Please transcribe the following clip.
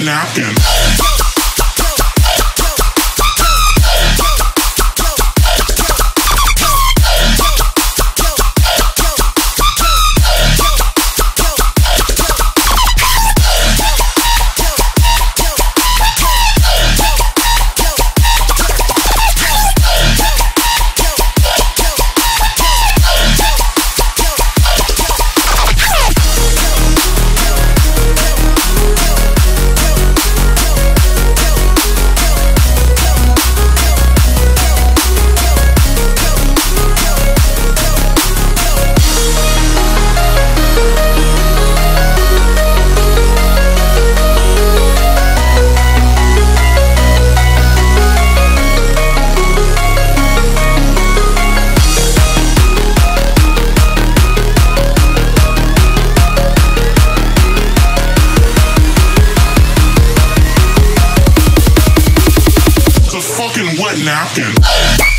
wet fucking wet